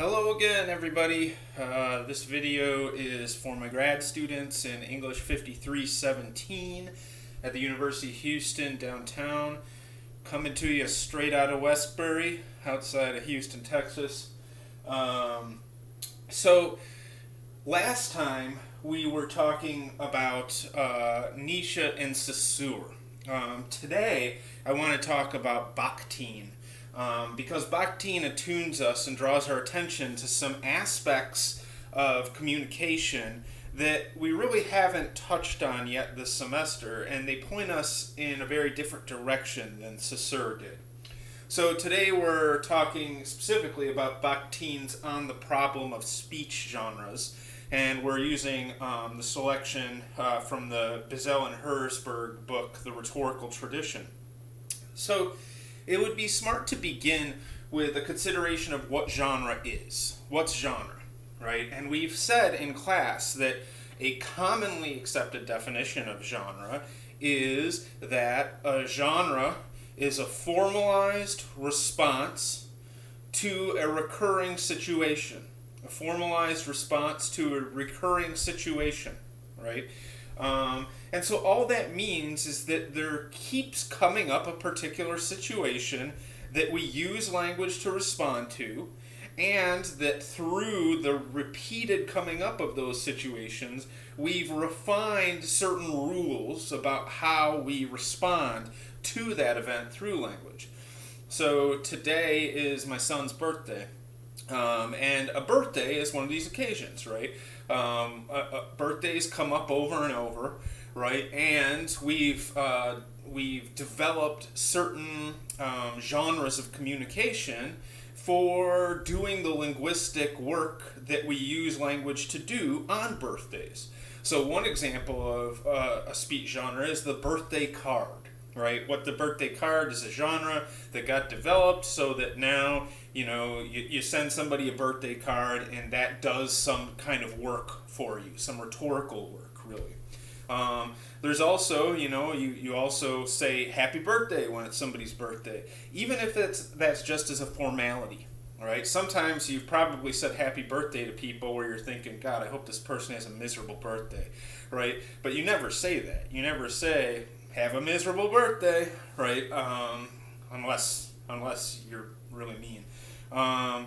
Hello again, everybody. Uh, this video is for my grad students in English 5317 at the University of Houston downtown. Coming to you straight out of Westbury, outside of Houston, Texas. Um, so, last time we were talking about uh, Nietzsche and Saussure. Um, today, I want to talk about Bakhtin. Um, because Bakhtin attunes us and draws our attention to some aspects of communication that we really haven't touched on yet this semester, and they point us in a very different direction than Saussure did. So today we're talking specifically about Bakhtin's On the Problem of Speech Genres, and we're using um, the selection uh, from the Bizzell and Herzberg book, The Rhetorical Tradition. So it would be smart to begin with a consideration of what genre is. What's genre, right? And we've said in class that a commonly accepted definition of genre is that a genre is a formalized response to a recurring situation. A formalized response to a recurring situation, right? Um, and so all that means is that there keeps coming up a particular situation that we use language to respond to, and that through the repeated coming up of those situations, we've refined certain rules about how we respond to that event through language. So today is my son's birthday. Um, and a birthday is one of these occasions, right? Um, uh, uh, birthdays come up over and over, right? And we've uh, we've developed certain um, genres of communication for doing the linguistic work that we use language to do on birthdays. So one example of uh, a speech genre is the birthday card right? What the birthday card is a genre that got developed so that now, you know, you, you send somebody a birthday card and that does some kind of work for you, some rhetorical work, really. Um, there's also, you know, you, you also say happy birthday when it's somebody's birthday, even if that's, that's just as a formality. Right. Sometimes you've probably said happy birthday to people where you're thinking, God, I hope this person has a miserable birthday, right? But you never say that. You never say, have a miserable birthday, right? Um, unless unless you're really mean. Um,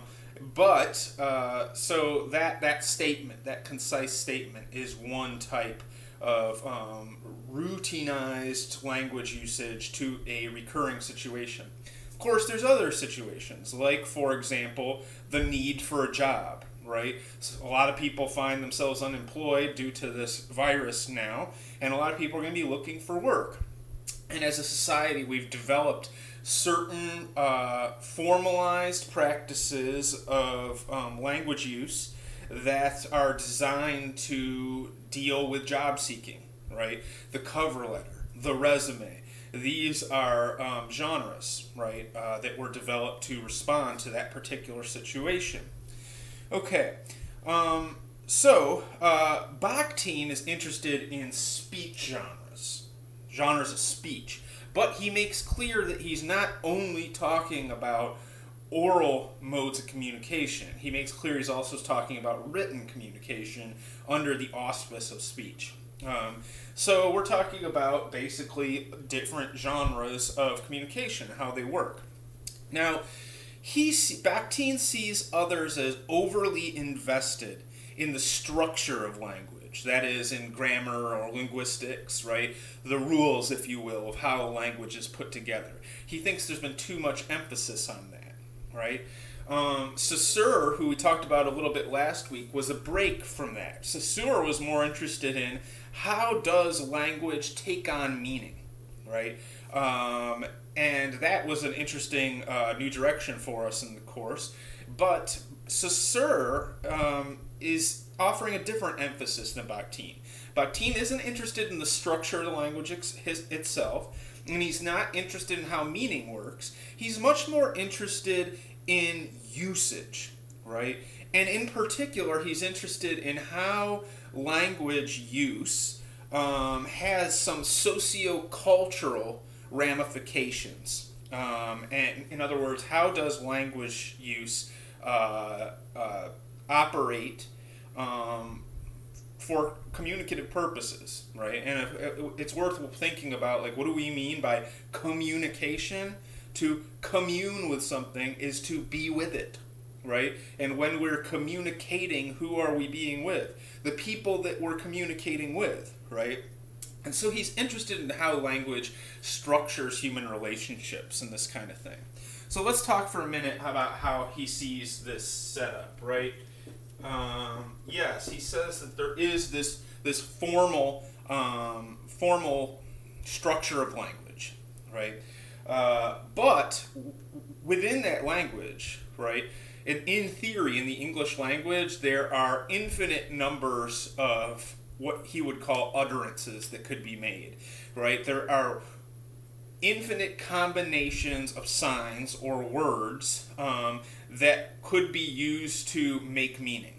but uh, so that that statement, that concise statement, is one type of um, routinized language usage to a recurring situation. Of course, there's other situations, like for example, the need for a job right? So a lot of people find themselves unemployed due to this virus now, and a lot of people are going to be looking for work. And as a society, we've developed certain uh, formalized practices of um, language use that are designed to deal with job seeking, right? The cover letter, the resume. These are um, genres, right, uh, that were developed to respond to that particular situation. Okay, um, so uh, Bakhtin is interested in speech genres, genres of speech, but he makes clear that he's not only talking about oral modes of communication. He makes clear he's also talking about written communication under the auspice of speech. Um, so we're talking about basically different genres of communication, how they work. Now, he Bakhtin sees others as overly invested in the structure of language, that is, in grammar or linguistics, right? The rules, if you will, of how language is put together. He thinks there's been too much emphasis on that, right? Um, Saussure, who we talked about a little bit last week, was a break from that. Saussure was more interested in how does language take on meaning, right? Um, and that was an interesting uh, new direction for us in the course. But Saussure um, is offering a different emphasis than Bakhtin. Bakhtin isn't interested in the structure of the language ex- his, itself, and he's not interested in how meaning works. He's much more interested in usage, right? And in particular, he's interested in how language use um, has some socio-cultural ramifications. Um, and in other words, how does language use uh, uh, operate um, for communicative purposes, right? And if, it's worth thinking about, like, what do we mean by communication? To commune with something is to be with it, right? And when we're communicating, who are we being with? The people that we're communicating with, right? And so he's interested in how language structures human relationships and this kind of thing. So let's talk for a minute about how he sees this setup, right? Um, yes, he says that there is this this formal um, formal structure of language, right? Uh, but within that language, right, in, in theory, in the English language, there are infinite numbers of what he would call utterances that could be made, right? There are infinite combinations of signs or words um, that could be used to make meaning.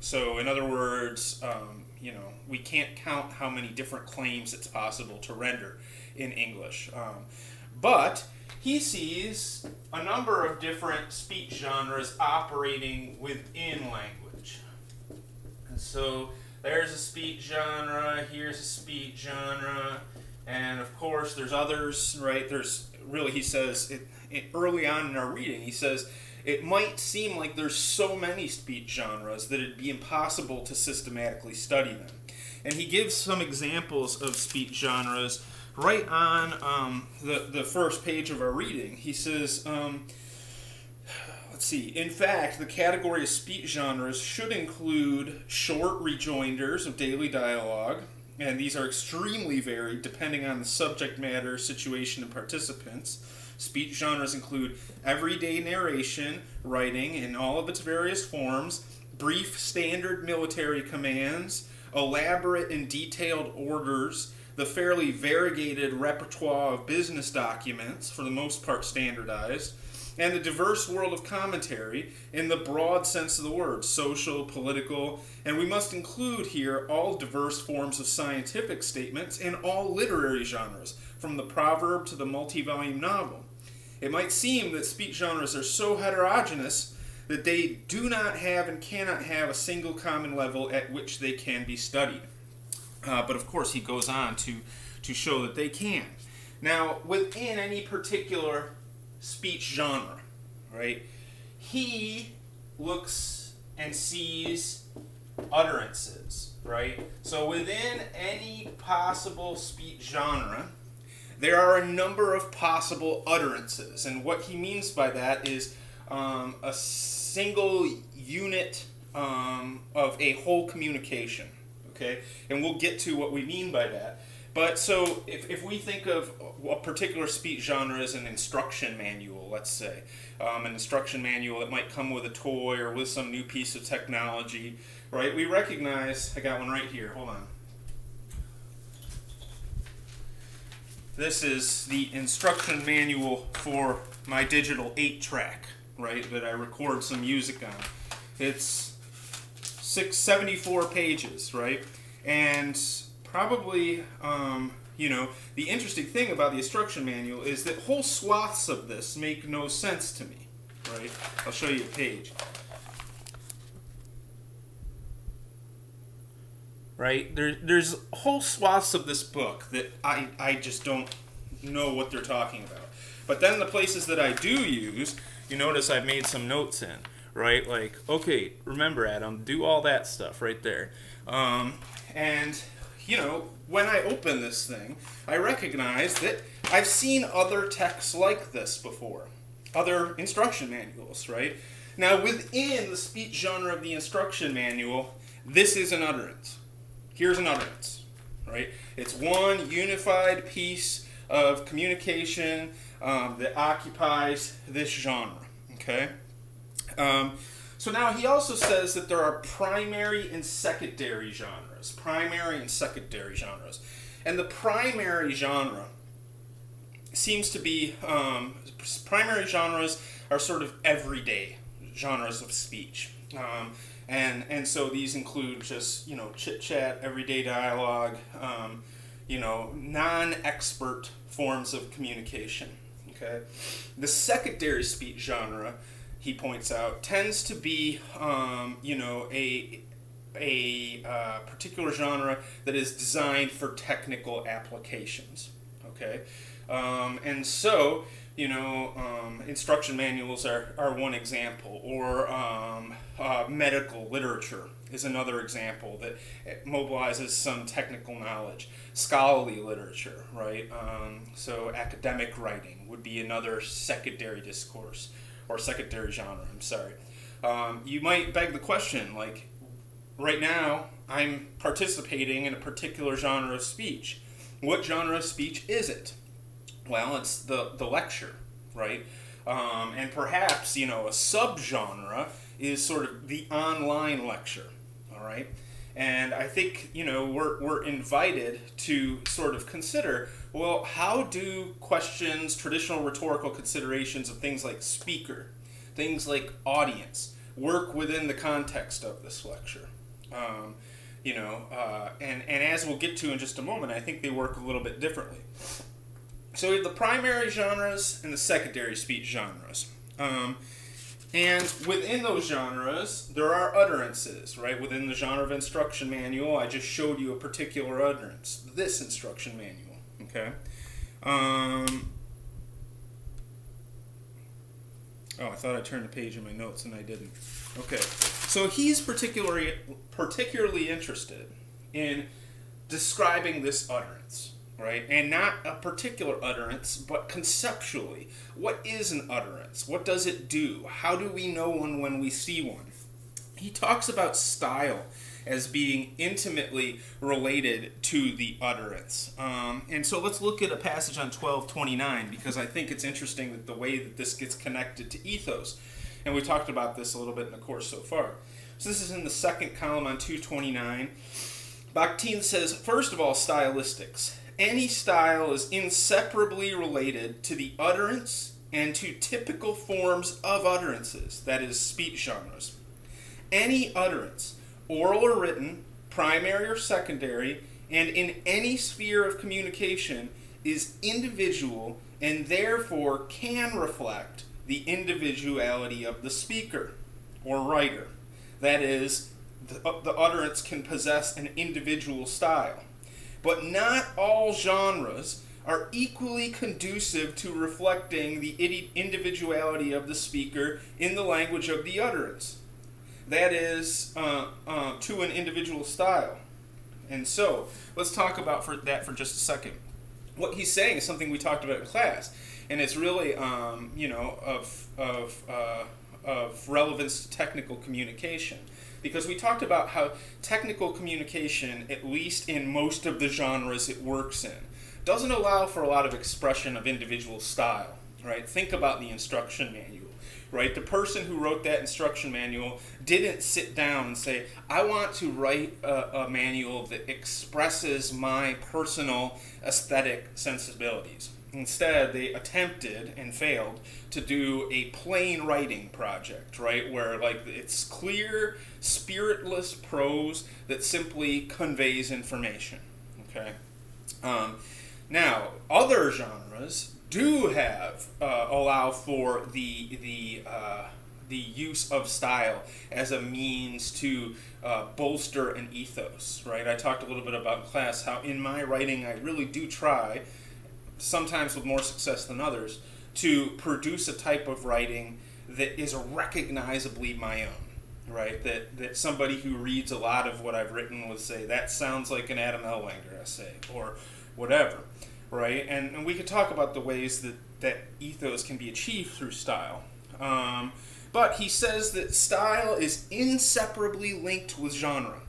So, in other words, um, you know, we can't count how many different claims it's possible to render in English. Um, but he sees a number of different speech genres operating within language. And so there's a speech genre, here's a speech genre, and of course there's others, right? There's really, he says, it, it, early on in our reading, he says, it might seem like there's so many speech genres that it'd be impossible to systematically study them. And he gives some examples of speech genres right on um, the, the first page of our reading. He says, um, let's see, in fact, the category of speech genres should include short rejoinders of daily dialogue, and these are extremely varied depending on the subject matter, situation, and participants. Speech genres include everyday narration, writing in all of its various forms, brief standard military commands, elaborate and detailed orders, the fairly variegated repertoire of business documents, for the most part standardized, and the diverse world of commentary in the broad sense of the word social, political, and we must include here all diverse forms of scientific statements in all literary genres, from the proverb to the multi volume novel. It might seem that speech genres are so heterogeneous that they do not have and cannot have a single common level at which they can be studied. Uh, but of course, he goes on to, to show that they can. Now, within any particular speech genre, right, he looks and sees utterances, right? So within any possible speech genre, there are a number of possible utterances. And what he means by that is um, a single unit um, of a whole communication, okay? And we'll get to what we mean by that. But so if, if we think of a particular speech genre as an instruction manual, let's say, um, an instruction manual, it might come with a toy or with some new piece of technology, right? We recognize, I got one right here, hold on. This is the instruction manual for my digital 8 track, right, that I record some music on. It's 674 pages, right? And probably, um, you know, the interesting thing about the instruction manual is that whole swaths of this make no sense to me, right? I'll show you a page. Right? There, there's whole swaths of this book that I, I just don't know what they're talking about. But then the places that I do use, you notice I've made some notes in, right? Like, okay, remember, Adam, do all that stuff right there. Um, and you know, when I open this thing, I recognize that I've seen other texts like this before, other instruction manuals, right? Now, within the speech genre of the instruction manual, this is an utterance. Here's an utterance, right? It's one unified piece of communication um, that occupies this genre, okay? Um, so now he also says that there are primary and secondary genres, primary and secondary genres. And the primary genre seems to be, um, primary genres are sort of everyday genres of speech. Um, and, and so these include just, you know, chit chat, everyday dialogue, um, you know, non expert forms of communication. Okay? The secondary speech genre he points out, tends to be, um, you know, a a uh, particular genre that is designed for technical applications. Okay, um, and so you know, um, instruction manuals are, are one example, or um, uh, medical literature is another example that mobilizes some technical knowledge. Scholarly literature, right? Um, so academic writing would be another secondary discourse or secondary genre. I'm sorry. Um, you might beg the question, like, right now I'm participating in a particular genre of speech. What genre of speech is it? Well, it's the, the lecture, right? Um, and perhaps, you know, a subgenre is sort of the online lecture, all right? And I think, you know, we're, we're invited to sort of consider well, how do questions, traditional rhetorical considerations of things like speaker, things like audience, work within the context of this lecture? Um, you know, uh, and, and as we'll get to in just a moment, I think they work a little bit differently. So we have the primary genres and the secondary speech genres. Um, and within those genres, there are utterances, right? Within the genre of instruction manual, I just showed you a particular utterance, this instruction manual, okay? Um, oh, I thought I turned a page in my notes and I didn't. Okay, so he's particularly, particularly interested in describing this utterance right? And not a particular utterance, but conceptually. What is an utterance? What does it do? How do we know one when we see one? He talks about style as being intimately related to the utterance. Um, and so let's look at a passage on 1229 because I think it's interesting that the way that this gets connected to ethos. And we talked about this a little bit in the course so far. So this is in the second column on 229. Bakhtin says, first of all, stylistics any style is inseparably related to the utterance and to typical forms of utterances, that is, speech genres. Any utterance, oral or written, primary or secondary, and in any sphere of communication, is individual and therefore can reflect the individuality of the speaker or writer. That is, the, uh, the utterance can possess an individual style. But not all genres are equally conducive to reflecting the individuality of the speaker in the language of the utterance. That is, uh, uh, to an individual style. And so, let's talk about for that for just a second. What he's saying is something we talked about in class, and it's really, um, you know, of, of, uh, of relevance to technical communication because we talked about how technical communication, at least in most of the genres it works in, doesn't allow for a lot of expression of individual style, right? Think about the instruction manual, right? The person who wrote that instruction manual didn't sit down and say, I want to write a, a manual that expresses my personal aesthetic sensibilities Instead, they attempted and failed to do a plain writing project, right? Where like it's clear, spiritless prose that simply conveys information. Okay. Um, now, other genres do have uh, allow for the the uh, the use of style as a means to uh, bolster an ethos, right? I talked a little bit about in class how in my writing I really do try sometimes with more success than others, to produce a type of writing that is recognizably my own, right? That that somebody who reads a lot of what I've written would say that sounds like an Adam Ellwanger essay or whatever, right? And, and we could talk about the ways that that ethos can be achieved through style. Um, but he says that style is inseparably linked with genre.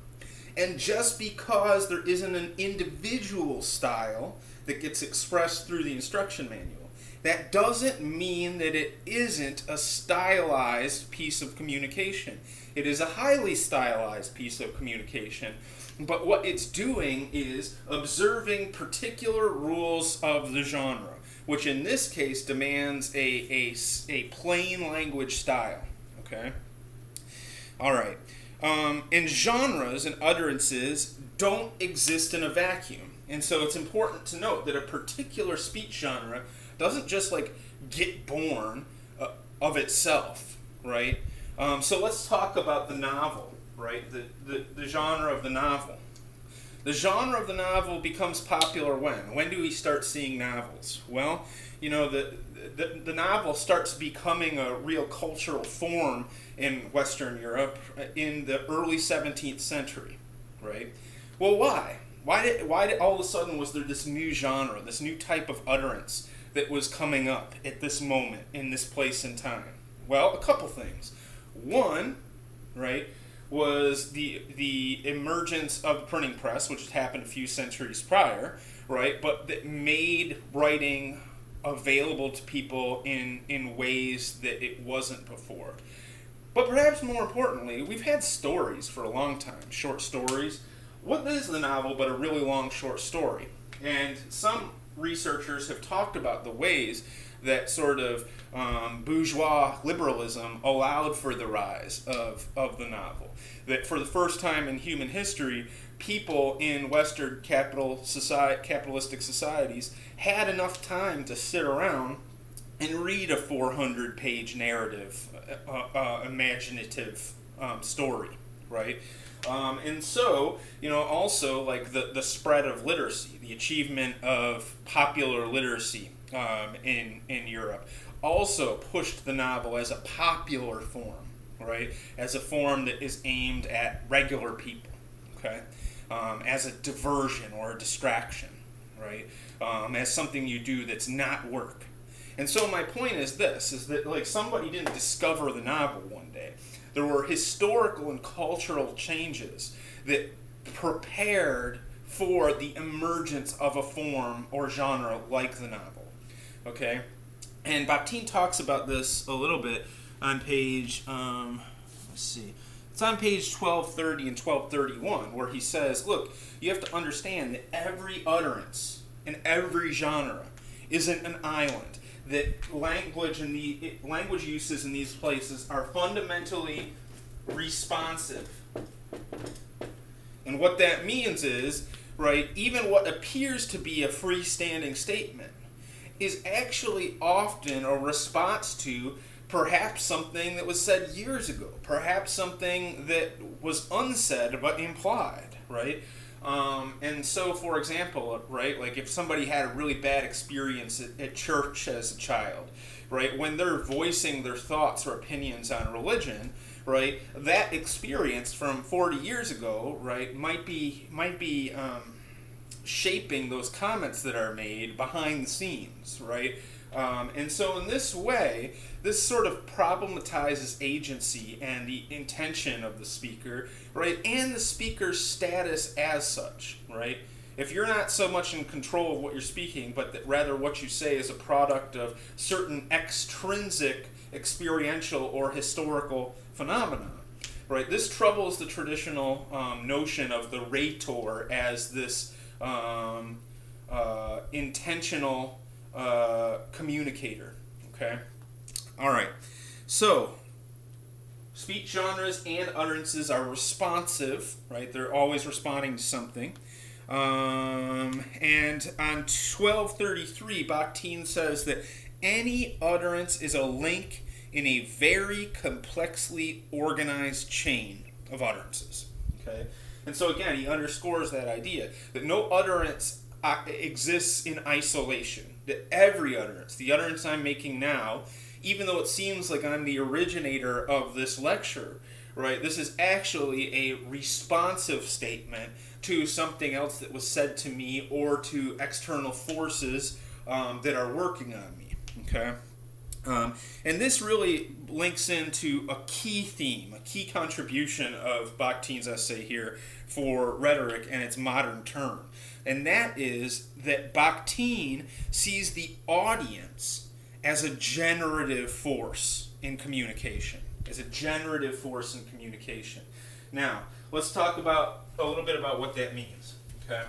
And just because there isn't an individual style that gets expressed through the instruction manual. That doesn't mean that it isn't a stylized piece of communication. It is a highly stylized piece of communication. But what it's doing is observing particular rules of the genre, which in this case demands a, a, a plain language style. Okay? All right. Um, and genres and utterances don't exist in a vacuum. And so it's important to note that a particular speech genre doesn't just like get born uh, of itself, right? Um, so let's talk about the novel, right? The, the, the genre of the novel. The genre of the novel becomes popular when? When do we start seeing novels? Well, you know, the, the, the novel starts becoming a real cultural form in Western Europe in the early 17th century, right? Well, why? Why did, why did all of a sudden was there this new genre, this new type of utterance that was coming up at this moment in this place and time? Well, a couple things. One, right, was the the emergence of the printing press, which happened a few centuries prior, right, but that made writing available to people in in ways that it wasn't before. But perhaps more importantly, we've had stories for a long time, short stories. What is the novel but a really long short story? And some researchers have talked about the ways that sort of um, bourgeois liberalism allowed for the rise of, of the novel. That for the first time in human history, people in Western capital society, capitalistic societies had enough time to sit around and read a 400 page narrative, uh, uh, imaginative um, story, right? Um, and so, you know, also like the, the spread of literacy, the achievement of popular literacy um, in, in Europe, also pushed the novel as a popular form, right? As a form that is aimed at regular people, okay? Um, as a diversion or a distraction, right? Um, as something you do that's not work. And so my point is this: is that like somebody didn't discover the novel one day. There were historical and cultural changes that prepared for the emergence of a form or genre like the novel. Okay, and Bakhtin talks about this a little bit on page. Um, let's see. It's on page 1230 and 1231 where he says, "Look, you have to understand that every utterance in every genre isn't an island." that language and the language uses in these places are fundamentally responsive. And what that means is, right, even what appears to be a freestanding statement is actually often a response to perhaps something that was said years ago, perhaps something that was unsaid but implied, right? Um, and so, for example, right, like if somebody had a really bad experience at, at, church as a child, right, when they're voicing their thoughts or opinions on religion, right, that experience from 40 years ago, right, might be might be um, shaping those comments that are made behind the scenes, right. Um, and so, in this way, this sort of problematizes agency and the intention of the speaker, right? And the speaker's status as such, right? If you're not so much in control of what you're speaking, but that rather what you say is a product of certain extrinsic experiential or historical phenomena, right? This troubles the traditional um, notion of the rhetor as this um, uh, intentional uh, communicator, okay? All right. So, speech genres and utterances are responsive, right? They're always responding to something. Um, and on 1233, Bakhtin says that any utterance is a link in a very complexly organized chain of utterances. Okay? And so again, he underscores that idea that no utterance uh, exists in isolation. That every utterance, the utterance I'm making now, even though it seems like I'm the originator of this lecture, right? This is actually a responsive statement to something else that was said to me or to external forces um, that are working on me, okay? Um, and this really links into a key theme, a key contribution of Bakhtin's essay here for rhetoric and its modern term. And that is that Bakhtin sees the audience as a generative force in communication, as a generative force in communication. Now, let's talk about a little bit about what that means. Okay.